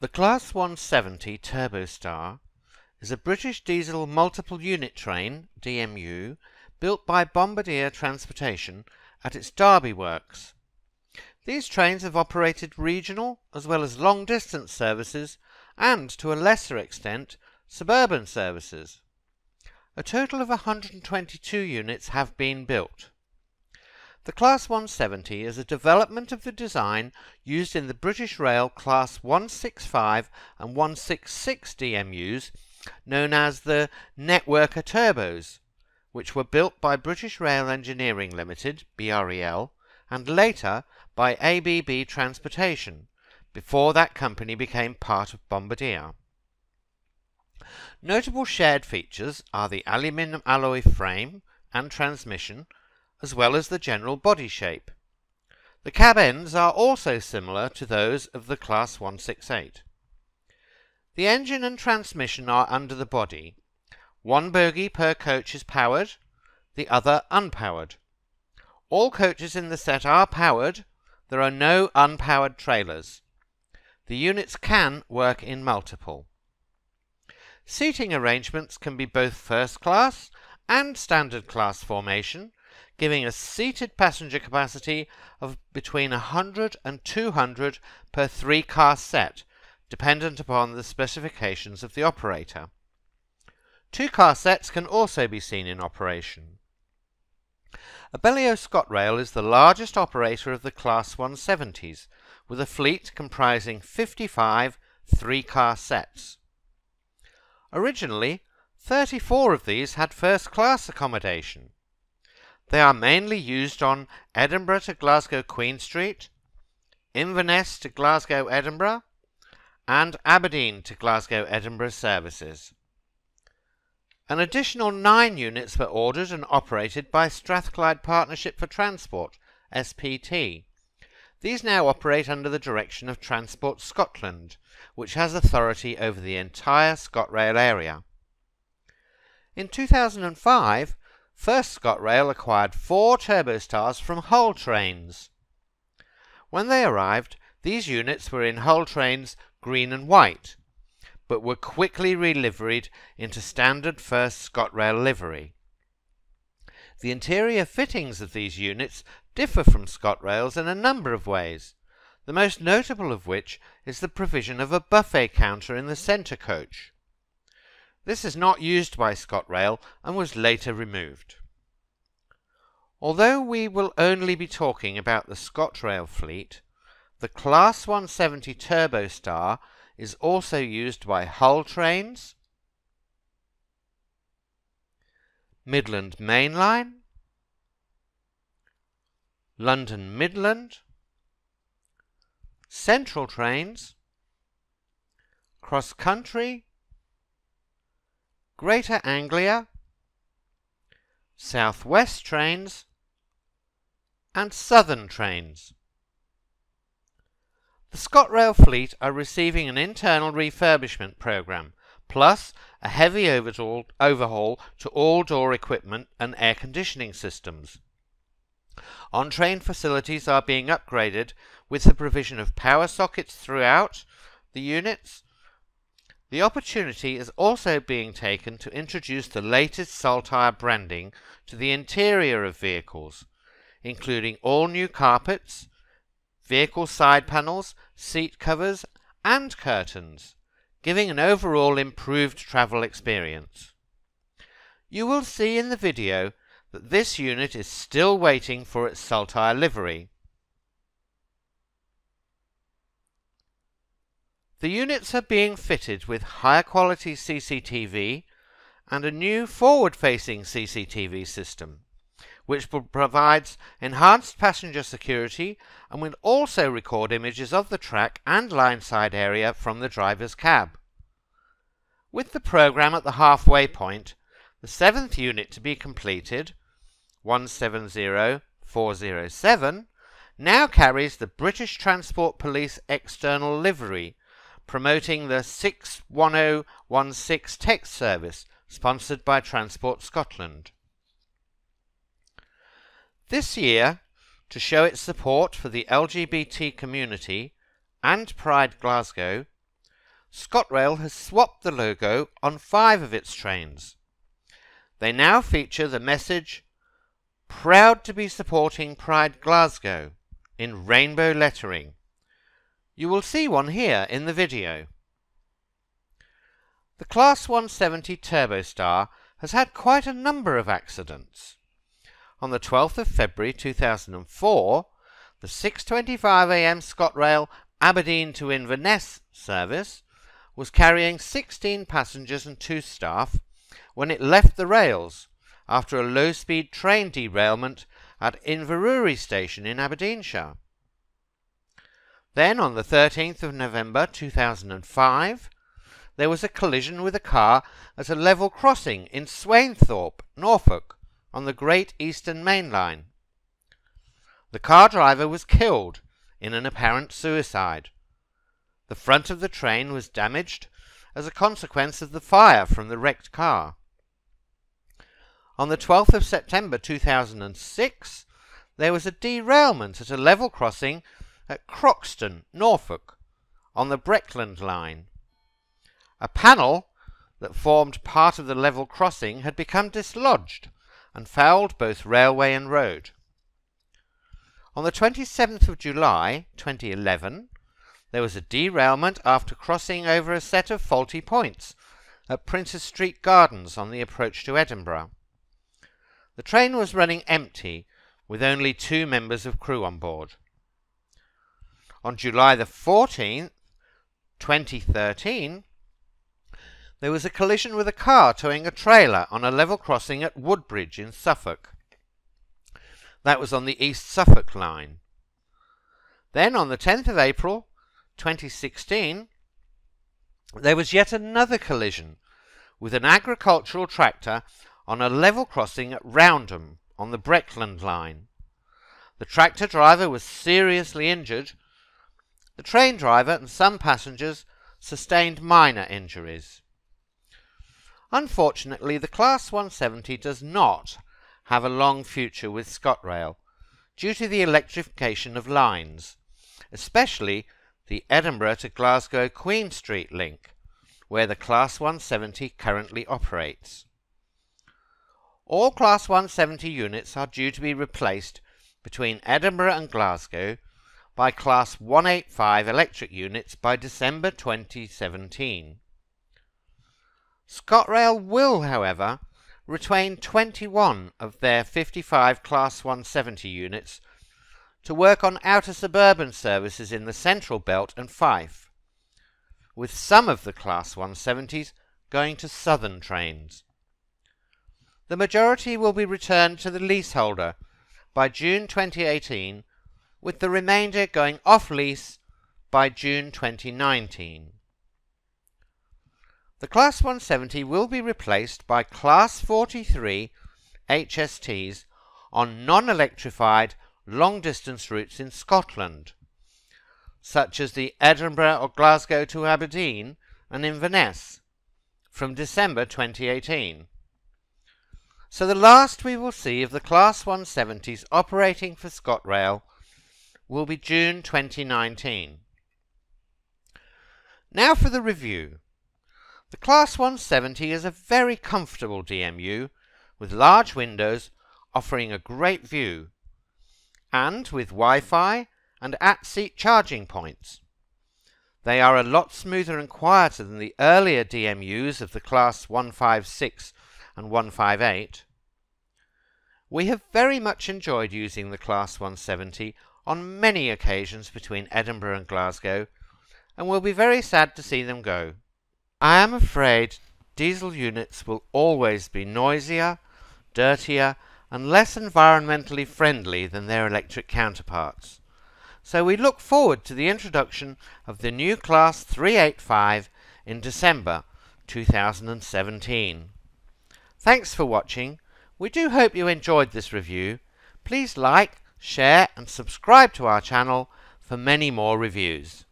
The Class 170 Turbostar is a British diesel multiple unit train DMU built by Bombardier Transportation at its Derby works. These trains have operated regional as well as long distance services and, to a lesser extent, suburban services. A total of 122 units have been built. The Class 170 is a development of the design used in the British Rail Class 165 and 166 DMUs known as the Networker Turbos, which were built by British Rail Engineering Limited (BREL) and later by ABB Transportation, before that company became part of Bombardier. Notable shared features are the aluminium alloy frame and transmission as well as the general body shape. The cab ends are also similar to those of the Class 168. The engine and transmission are under the body. One bogie per coach is powered, the other unpowered. All coaches in the set are powered. There are no unpowered trailers. The units can work in multiple. Seating arrangements can be both first class and standard class formation, giving a seated passenger capacity of between 100 and 200 per three car set, dependent upon the specifications of the operator. Two car sets can also be seen in operation. Abellio ScotRail is the largest operator of the Class 170s, with a fleet comprising 55 three car sets. Originally, 34 of these had first class accommodation. They are mainly used on Edinburgh to Glasgow Queen Street, Inverness to Glasgow Edinburgh, and Aberdeen to Glasgow Edinburgh services. An additional nine units were ordered and operated by Strathclyde Partnership for Transport, SPT. These now operate under the direction of Transport Scotland, which has authority over the entire ScotRail area. In 2005, First ScotRail acquired four Turbostars from Hull Trains. When they arrived, these units were in Hull Trains green and white, but were quickly reliveried into standard First ScotRail livery. The interior fittings of these units differ from ScotRail's in a number of ways, the most notable of which is the provision of a buffet counter in the centre coach. This is not used by ScotRail and was later removed. Although we will only be talking about the ScotRail fleet, the Class 170 Turbostar is also used by Hull Trains, Midland Main Line, London Midland, Central Trains, Cross Country, Greater Anglia, South West trains, and Southern trains. The ScotRail fleet are receiving an internal refurbishment programme, plus a heavy overhaul to all door equipment and air conditioning systems. On-train facilities are being upgraded with the provision of power sockets throughout the units the opportunity is also being taken to introduce the latest Saltire branding to the interior of vehicles, including all new carpets, vehicle side panels, seat covers, and curtains, giving an overall improved travel experience. You will see in the video that this unit is still waiting for its Saltire livery. The units are being fitted with higher quality CCTV and a new forward-facing CCTV system, which provides enhanced passenger security and will also record images of the track and line-side area from the driver's cab. With the programme at the halfway point, the seventh unit to be completed, 170407, now carries the British Transport Police external livery promoting the 61016 text service sponsored by Transport Scotland. This year, to show its support for the LGBT community and Pride Glasgow, ScotRail has swapped the logo on five of its trains. They now feature the message, Proud to be supporting Pride Glasgow, in rainbow lettering. You will see one here in the video. The Class 170 Turbostar has had quite a number of accidents. On the 12th of February 2004, the 6.25am ScotRail Aberdeen to Inverness service was carrying 16 passengers and two staff when it left the rails after a low-speed train derailment at Inverurie station in Aberdeenshire. Then on the 13th of November 2005, there was a collision with a car at a level crossing in Swainthorpe, Norfolk, on the Great Eastern Main Line. The car driver was killed in an apparent suicide. The front of the train was damaged as a consequence of the fire from the wrecked car. On the 12th of September 2006, there was a derailment at a level crossing at Croxton, Norfolk, on the Breckland line. A panel that formed part of the level crossing had become dislodged and fouled both railway and road. On the 27th of July 2011, there was a derailment after crossing over a set of faulty points at Princes Street Gardens on the approach to Edinburgh. The train was running empty with only two members of crew on board. On July the 14th, 2013, there was a collision with a car towing a trailer on a level crossing at Woodbridge in Suffolk. That was on the East Suffolk line. Then on the 10th of April 2016, there was yet another collision with an agricultural tractor on a level crossing at Roundham on the Breckland line. The tractor driver was seriously injured. The train driver and some passengers sustained minor injuries. Unfortunately, the Class 170 does not have a long future with ScotRail due to the electrification of lines, especially the Edinburgh to Glasgow Queen Street link, where the Class 170 currently operates. All Class 170 units are due to be replaced between Edinburgh and Glasgow by Class 185 electric units by December 2017. ScotRail will, however, retain 21 of their 55 Class 170 units to work on outer suburban services in the Central Belt and Fife, with some of the Class 170s going to southern trains. The majority will be returned to the leaseholder by June 2018, with the remainder going off lease by June 2019. The Class 170 will be replaced by Class 43 HSTs on non-electrified long-distance routes in Scotland, such as the Edinburgh or Glasgow to Aberdeen and Inverness, from December 2018. So the last we will see of the Class 170s operating for ScotRail will be June 2019. Now for the review. The Class 170 is a very comfortable DMU with large windows offering a great view and with Wi-Fi and at-seat charging points. They are a lot smoother and quieter than the earlier DMUs of the Class 156 and 158. We have very much enjoyed using the Class 170 on many occasions between Edinburgh and Glasgow and will be very sad to see them go. I am afraid diesel units will always be noisier, dirtier, and less environmentally friendly than their electric counterparts. So we look forward to the introduction of the new Class 385 in December 2017. Thanks for watching. We do hope you enjoyed this review. Please like, share and subscribe to our channel for many more reviews.